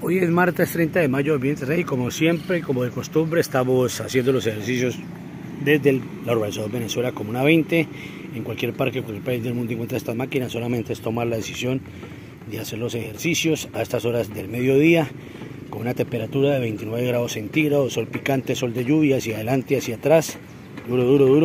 Hoy es martes 30 de mayo de 2023 y como siempre, como de costumbre, estamos haciendo los ejercicios desde la Organización Venezuela Comuna 20. En cualquier parque, en cualquier país del mundo encuentra estas máquinas, solamente es tomar la decisión de hacer los ejercicios a estas horas del mediodía con una temperatura de 29 grados centígrados, sol picante, sol de lluvia, hacia adelante, hacia atrás, duro, duro, duro.